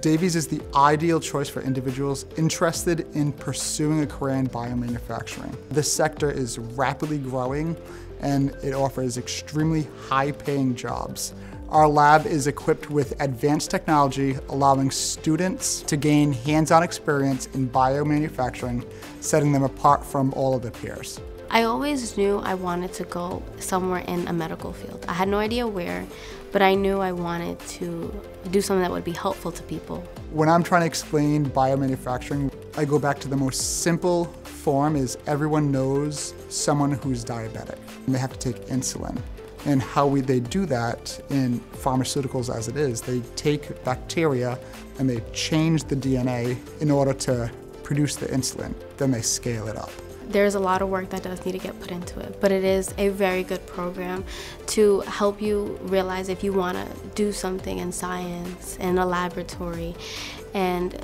Davies is the ideal choice for individuals interested in pursuing a career in biomanufacturing. This sector is rapidly growing and it offers extremely high paying jobs. Our lab is equipped with advanced technology, allowing students to gain hands-on experience in biomanufacturing, setting them apart from all of their peers. I always knew I wanted to go somewhere in a medical field. I had no idea where, but I knew I wanted to do something that would be helpful to people. When I'm trying to explain biomanufacturing, I go back to the most simple form is everyone knows someone who's diabetic and they have to take insulin and how we, they do that in pharmaceuticals as it is. They take bacteria and they change the DNA in order to produce the insulin. Then they scale it up. There's a lot of work that does need to get put into it, but it is a very good program to help you realize if you want to do something in science, in a laboratory, and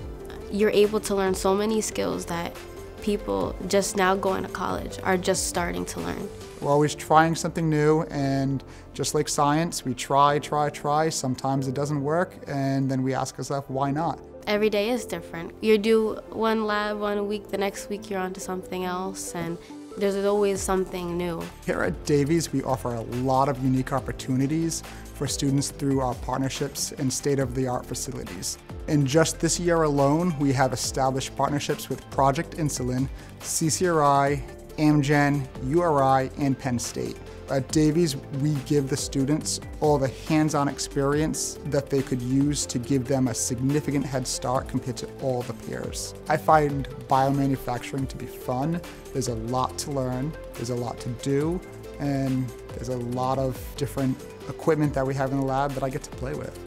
you're able to learn so many skills that people just now going to college are just starting to learn. We're always trying something new and just like science, we try, try, try. Sometimes it doesn't work and then we ask ourselves, why not? Every day is different. You do one lab one week, the next week you're on to something else and there's always something new. Here at Davies, we offer a lot of unique opportunities for students through our partnerships and state-of-the-art facilities. In just this year alone, we have established partnerships with Project Insulin, CCRI, Amgen, URI, and Penn State. At Davies, we give the students all the hands-on experience that they could use to give them a significant head start compared to all the peers. I find biomanufacturing to be fun. There's a lot to learn, there's a lot to do, and there's a lot of different equipment that we have in the lab that I get to play with.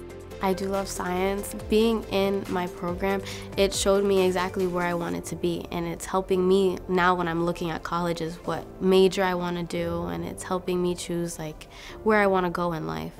I do love science. Being in my program, it showed me exactly where I wanted to be and it's helping me now when I'm looking at colleges what major I want to do and it's helping me choose like where I want to go in life.